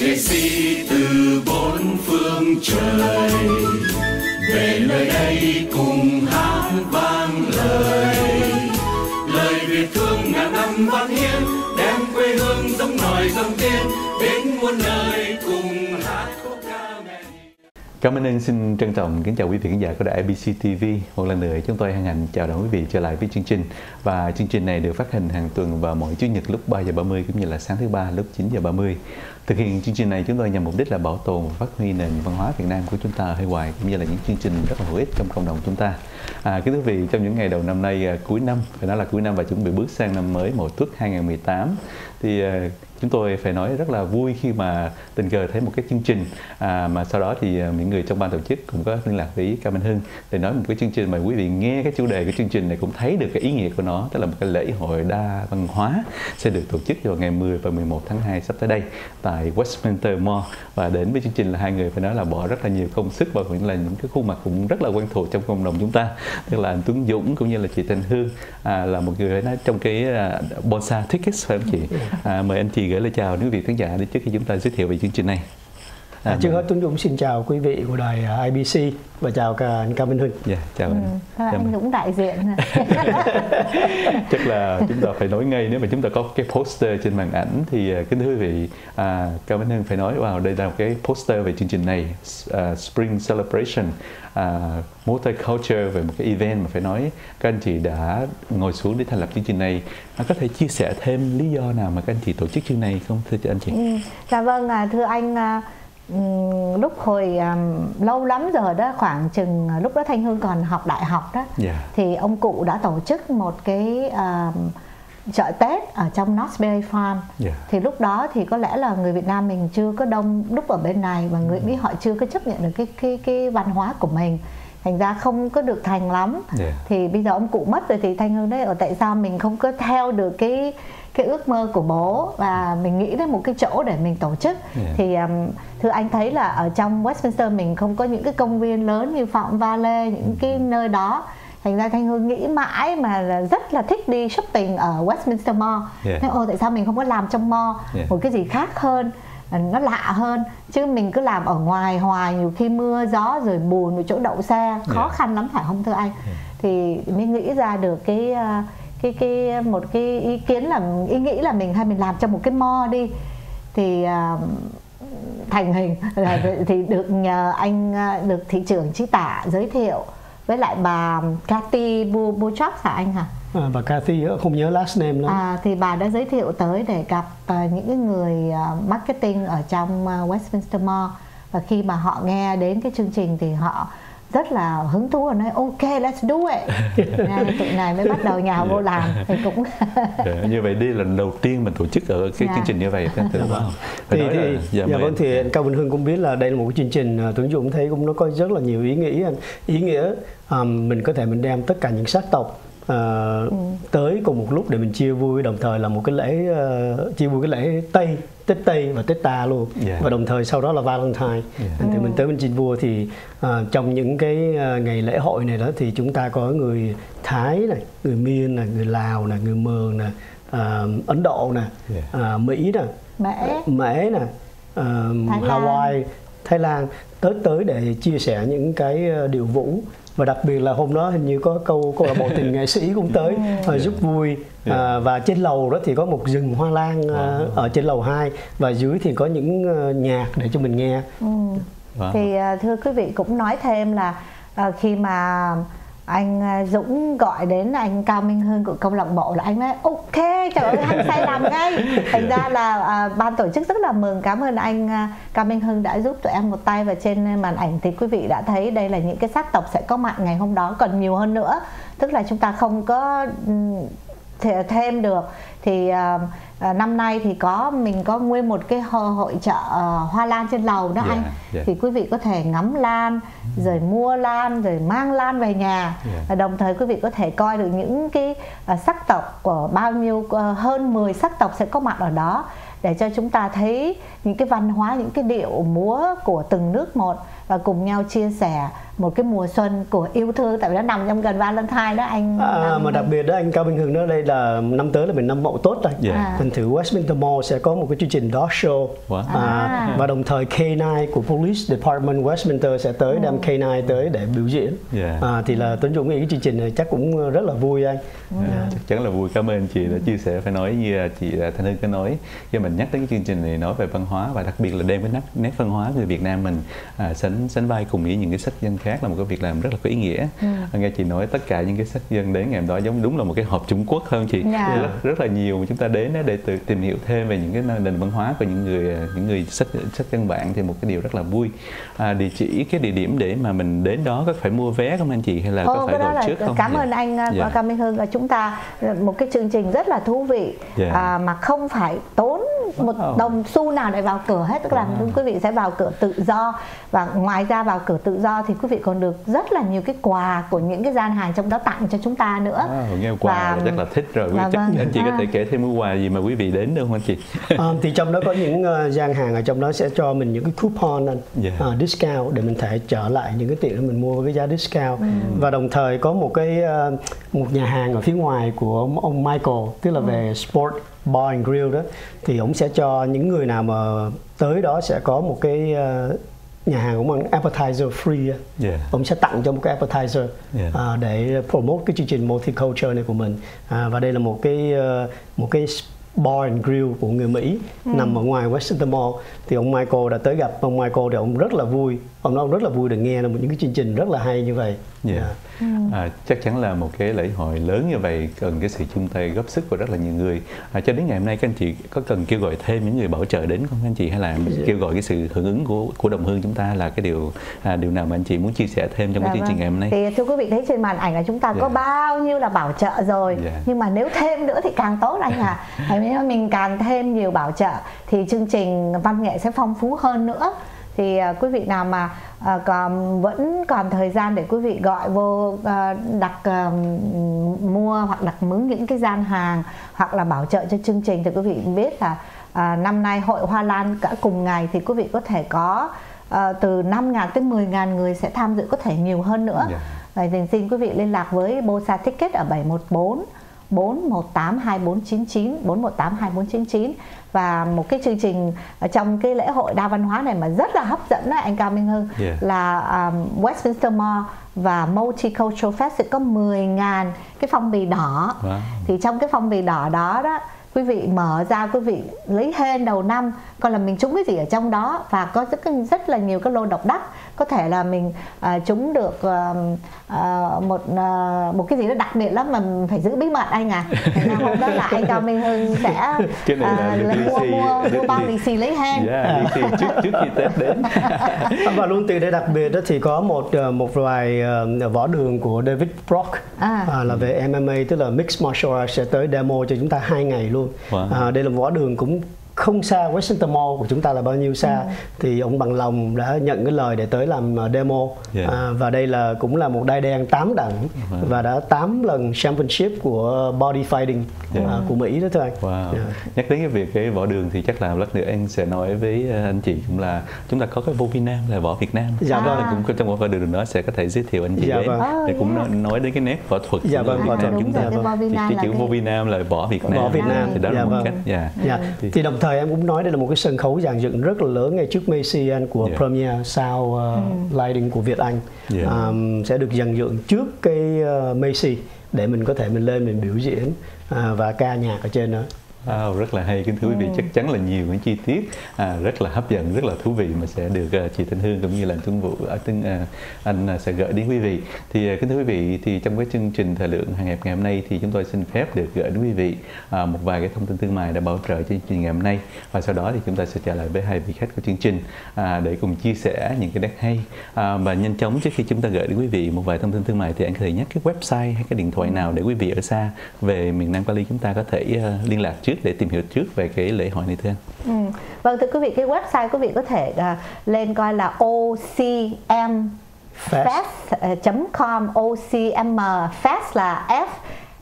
nghệ sĩ từ bốn phương trời. Về nơi đây cùng hát vang lời. Lời việt thương ngàn năm văn hiến, đem quê hương giống nòi giống tiên đến muôn nơi. Cảm ơn anh xin trân trọng kính chào quý vị khán giả của đài ABC TV. Một lần nữa chúng tôi hân hạnh chào đón quý vị trở lại với chương trình. Và chương trình này được phát hình hàng tuần vào mỗi chủ nhật lúc 3 giờ 30 cũng như là sáng thứ ba lúc 9 giờ 30. Thực hiện chương trình này chúng tôi nhằm mục đích là bảo tồn và phát huy nền văn hóa Việt Nam của chúng ta ở hải ngoại cũng như là những chương trình rất là hữu ích trong cộng đồng chúng ta. À, kính thưa quý vị, trong những ngày đầu năm nay à, cuối năm, phải nói là cuối năm và chuẩn bị bước sang năm mới Mậu Tuất 2018 thì ờ, chúng tôi phải nói rất là vui khi mà tình cờ thấy một cái chương trình à, mà sau đó thì ờ, những người trong ban tổ chức cũng có liên lạc với Cao Minh Hưng để nói một cái chương trình mà quý vị nghe cái chủ đề của chương trình này cũng thấy được cái ý nghĩa của nó tức là một cái lễ hội đa văn hóa sẽ được tổ chức vào ngày 10 và 11 tháng 2 sắp tới đây tại Westminster Mall. Và đến với chương trình là hai người phải nói là bỏ rất là nhiều công sức và cũng là những cái khuôn mặt cũng rất là quen thuộc trong cộng đồng chúng ta. Tức là anh Tuấn Dũng cũng như là chị Thanh Hương à, là một người phải nói trong cái à, uh, bonsai Tickets phải không chị? À, mời anh chị gửi lời chào đến quý vị khán giả để trước khi chúng ta giới thiệu về chương trình này. À, trước hết Tuấn Dũng xin chào quý vị của đài à, IBC và chào cả anh Cao Minh Hưng. Dạ, chào anh. Ừ, thôi Chào anh anh. Dũng đại diện Chắc là chúng ta phải nói ngay nếu mà chúng ta có cái poster trên màn ảnh thì à, kính thưa quý vị, à, Cao Minh Hưng phải nói vào đây là một cái poster về chương trình này à, Spring Celebration à, Multicultural về một cái event mà phải nói các anh chị đã ngồi xuống để thành lập chương trình này. À, có thể chia sẻ thêm lý do nào mà các anh chị tổ chức chương này không thưa anh chị? Ừ, dạ vâng à, thưa anh à, lúc hồi à, lâu lắm rồi đó khoảng chừng à, lúc đó thanh hương còn học đại học đó Dạ. thì ông cụ đã tổ chức một cái à, chợ tết ở trong Northbury Farm Dạ. thì lúc đó thì có lẽ là người Việt Nam mình chưa có đông đúc ở bên này và người Mỹ họ chưa có chấp nhận được cái cái cái văn hóa của mình thành ra không có được thành lắm Dạ. thì bây giờ ông cụ mất rồi thì thanh hương đấy ở tại sao mình không có theo được cái cái ước mơ của bố và mình nghĩ đến một cái chỗ để mình tổ chức Yeah. thì um, thưa anh thấy là ở trong Westminster mình không có những cái công viên lớn như Phạm Valley những cái nơi đó thành ra thanh hương nghĩ mãi mà là rất là thích đi shopping ở Westminster Mall Yeah. Thế, ồ tại sao mình không có làm trong mall Yeah. một cái gì khác hơn à, nó lạ hơn chứ mình cứ làm ở ngoài hoài nhiều khi mưa gió rồi bùn rồi chỗ đậu xe khó Yeah. khăn lắm phải không thưa anh thì mới nghĩ ra được cái à, cái cái một cái ý kiến là ý nghĩ là mình hay mình làm trong một cái mo đi thì à, thành hình là thì được nhờ anh à, được thị trưởng chi tả giới thiệu với lại bà Cathy Buchok hả anh hả? À, và Cathy á, không nhớ last name lắm. À, thì bà đã giới thiệu tới để gặp à, những cái người à, marketing ở trong à, Westminster Mall và khi mà họ nghe đến cái chương trình thì họ rất là hứng thú và nói ok let's do it. Nên tụi này mới bắt đầu nhào vô làm thì cũng Dạ, như vậy đây là lần đầu tiên mình tổ chức ở cái Dạ. chương trình như vậy thì nói thì là- dạ, mời vâng thì anh Cao Minh Hưng cũng biết là đây là một cái chương trình à, Tuấn Dũng thấy cũng nó có rất là nhiều ý nghĩa. Ý nghĩa à, mình có thể mình đem tất cả những sắc tộc à, tới cùng một lúc để mình chia vui đồng thời là một cái lễ à, chia vui cái lễ Tây Tết Tây và Tết Ta luôn. Dạ. và đồng thời sau đó là Valentine. Thì mình tới bên Chinh Vua thì à, trong những cái à, ngày lễ hội này đó thì chúng ta có người Thái này người Miên này người Lào này người Mường này à, Ấn Độ nè Dạ. à, Mỹ nè mễ. Mễ nè, uh, Thái Lan. Hawaii, Thái Lan. Tới tới để chia sẻ những cái ờ, điệu vũ và đặc biệt là hôm đó hình như có câu câu lạc bộ tình nghệ sĩ cũng tới ờ, giúp vui. À, và trên lầu đó thì có một rừng hoa lan ờ, ở trên lầu 2 và dưới thì có những ờ, nhạc để cho mình nghe. Wow. thì à, thưa quý vị cũng nói thêm là à, khi mà anh à, Dũng gọi đến anh Cao Minh Hưng của câu lạc bộ là anh nói ok trời ơi anh sai lầm ngay. Thành ra là à, ban tổ chức rất là mừng. Cảm ơn anh à, Cao Minh Hưng đã giúp tụi em một tay và trên màn ảnh thì quý vị đã thấy đây là những cái sắc tộc sẽ có mặt ngày hôm đó còn nhiều hơn nữa. Tức là chúng ta không có ừ, thể- thêm được. Thì à, à, năm nay thì có mình có nguyên một cái hội, hội chợ à, hoa lan trên lầu đó Dạ, anh dạ. thì quý vị có thể ngắm lan rồi mua lan rồi mang lan về nhà Dạ. và đồng thời quý vị có thể coi được những cái à, sắc tộc của bao nhiêu à, hơn 10 sắc tộc sẽ có mặt ở đó để cho chúng ta thấy những cái văn hóa những cái điệu múa của từng nước một và cùng nhau chia sẻ một cái mùa xuân của yêu thương. Tại vì nó nằm trong gần Valentine đó anh. À, mà đặc biệt đó anh Cao Minh Hưng đó đây là năm tới là mình năm mậu tốt rồi. Yeah. À. thành thử Westminster Mall sẽ có một cái chương trình dog show. Wow. à, À. và đồng thời K9 của Police Department Westminster sẽ tới đem K9 tới để biểu diễn. Yeah. à, thì là Tuấn Dũng nghĩ cái chương trình này chắc cũng rất là vui anh. À, chắc chắn là vui. Cảm ơn anh chị đã chia sẻ. Phải nói như chị à, Thanh Hương có nói. Khi mình nhắc đến cái chương trình này nói về văn hóa và đặc biệt là đem cái nét, nét văn hóa người Việt Nam mình à, sánh sánh vai cùng với những cái sắc dân khác là một cái việc làm rất là có ý nghĩa À, nghe chị nói tất cả những cái sắc dân đến ngày hôm đó giống đúng là một cái hộp Trung Quốc hơn chị Dạ. rất, rất là nhiều chúng ta đến để tự tìm hiểu thêm về những cái nền văn hóa của những người à, những người sắc sắc dân bạn thì một cái điều rất là vui à, địa chỉ cái địa điểm để mà mình đến đó có phải mua vé không anh chị hay là có Ô, phải cái đó là trước không cảm Dạ. ơn anh Dạ. yeah. Cam Minh Hưng chúng ta một cái chương trình rất là thú vị Dạ. à, mà không phải tốn một đồng xu nào để vào cửa hết tức là quý vị sẽ vào cửa tự do. Và ngoài ra vào cửa tự do thì quý vị còn được rất là nhiều cái quà của những cái gian hàng trong đó tặng cho chúng ta nữa. Wow, nghe quà Và- là chắc là thích rồi. Dạ chắc vâng. anh chị có À. thể kể thêm cái quà gì mà quý vị đến được không anh chị? À, thì trong đó có những uh, gian hàng ở trong đó sẽ cho mình những cái coupon anh Yeah. à, discount để mình thể trở lại những cái tiệm đó mình mua với cái giá discount. Và đồng thời có một cái uh, một nhà hàng ở phía ngoài của ông Michael tức là về sport bar and grill đó thì ông sẽ cho những người nào mà tới đó sẽ có một cái uh, nhà hàng cũng ăn appetizer free. Yeah. ông sẽ tặng cho một cái appetizer Yeah. à, để promote cái chương trình multicultural này của mình à, và đây là một cái một cái bar and grill của người Mỹ nằm ở ngoài Westminster Mall thì ông Michael đã tới gặp ông Michael thì ông rất là vui ông nói ông rất là vui được nghe là một những cái chương trình rất là hay như vậy Dạ. Ừ. À, chắc chắn là một cái lễ hội lớn như vậy cần cái sự chung tay góp sức của rất là nhiều người. À, cho đến ngày hôm nay các anh chị có cần kêu gọi thêm những người bảo trợ đến không anh chị hay là Dạ. kêu gọi cái sự hưởng ứng của của đồng hương chúng ta là cái điều à, điều nào mà anh chị muốn chia sẻ thêm trong cái Dạ chương trình vâng. ngày hôm nay? Thì thưa quý vị thấy trên màn ảnh là chúng ta có Dạ. bao nhiêu là bảo trợ rồi Dạ. Nhưng mà nếu thêm nữa thì càng tốt anh à vì nếu mình càng thêm nhiều bảo trợ Thì chương trình văn nghệ sẽ phong phú hơn nữa thì à, quý vị nào mà à, còn vẫn còn thời gian để quý vị gọi vô à, đặt à, mua hoặc đặt mướn những cái gian hàng hoặc là bảo trợ cho chương trình thì quý vị biết là à, năm nay hội Hoa Lan cả cùng ngày thì quý vị có thể có à, từ 5.000 tới 10.000 người sẽ tham dự có thể nhiều hơn nữa. Dạ. Vậy thì xin quý vị liên lạc với Bosa Ticket ở 714 418 2499 418 2499 và một cái chương trình trong cái lễ hội đa văn hóa này mà rất là hấp dẫn đó anh Cao Minh Hưng Yeah. là um, Westminster Mall và Multicultural Fest sẽ có 10.000 cái phong bì đỏ Wow. thì trong cái phong bì đỏ đó đó quý vị mở ra quý vị lấy hên đầu năm coi là mình trúng cái gì ở trong đó và có rất rất là nhiều cái lô độc đắc có thể là mình à, trúng được à, à, một à, một cái gì đó đặc biệt lắm mà phải giữ bí mật anh à hôm đó là anh Cao Minh Hưng sẽ Cái này là à, lấy lì mua xì, mua mua bao lì- lì xì lấy hên Dạ, đi khi trước trước khi Tết đến. và luôn từ đây đặc biệt đó thì có một một vài võ đường của David Brock À. à, là về MMA tức là mixed martial arts sẽ tới demo cho chúng ta hai ngày luôn Wow. à, đây là võ đường cũng không xa Westminster Mall của chúng ta là bao nhiêu xa Ừ. thì ông bằng lòng đã nhận cái lời để tới làm ờ, demo Yeah. à, và đây là cũng là một đai đen 8 đẳng và đã 8 lần championship của body fighting Yeah. à, của Mỹ đó thưa anh Wow. Yeah. Nhắc đến cái việc cái võ đường thì chắc là lát nữa anh sẽ nói với ờ, anh chị cũng là chúng ta có cái vô Việt Nam là võ Việt Nam. Dạ Đó vâng. là cũng trong võ đường đó sẽ có thể giới thiệu anh chị Dạ đến vâng. để cũng yeah. nói, đến cái nét võ thuật Dạ của vâng, Việt võ Nam thuật. chúng ta. võ Việt Nam Cái là chữ vô Việt Nam là võ Việt Nam. Võ Việt Nam. thì đó là Dạ một vâng. cách. Dạ. Dạ. Thì- Thì đồng thời em cũng nói đây là một cái sân khấu dàn dựng rất là lớn ngay trước Macy anh của Yeah. Premier Sound uh, Lighting của Việt Anh Yeah. um, sẽ được dàn dựng trước cái uh, Macy để mình có thể mình lên mình biểu diễn à, và ca nhạc ở trên đó. Wow, rất là hay. Kính thưa quý vị chắc chắn là nhiều những chi tiết à, rất là hấp dẫn rất là thú vị mà sẽ được à, chị Thanh Hương cũng như là anh Tuấn Vũ ở tên à, anh à, sẽ gửi đến quý vị. Thì à, kính thưa quý vị thì trong cái chương trình thời lượng hàng hẹp ngày hôm nay thì chúng tôi xin phép được gửi đến quý vị à, một vài cái thông tin thương mại đã bảo trợ cho chương trình ngày hôm nay. Và sau đó thì chúng ta sẽ trở lại với hai vị khách của chương trình à, để cùng chia sẻ những cái nét hay. À, và nhanh chóng trước khi chúng ta gửi đến quý vị một vài thông tin thương mại thì anh có thể nhắc cái website hay cái điện thoại nào để quý vị ở xa về miền Nam Cali chúng ta có thể à, liên lạc trước để tìm hiểu trước về cái lễ hội này thưa anh. Ừ. Vâng thưa quý vị cái website quý vị có thể à, lên coi là ocm Fest. fest.com ocm fest là f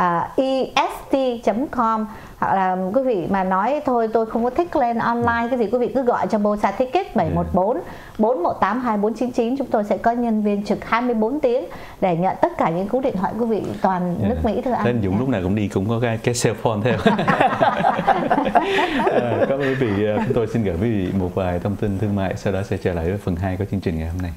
uh, est.com hoặc là quý vị mà nói thôi tôi không có thích lên online cái gì quý vị cứ gọi cho Bosa Ticket 714 418 2499 chúng tôi sẽ có nhân viên trực 24 tiếng để nhận tất cả những cú điện thoại quý vị toàn yeah. nước Mỹ thôi anh. Nên Dũng lúc nào cũng đi cũng có cái, cái cell phone theo. à, cảm ơn quý vị. Chúng tôi xin gửi quý vị một vài thông tin thương mại sau đó sẽ trở lại với phần 2 của chương trình ngày hôm nay.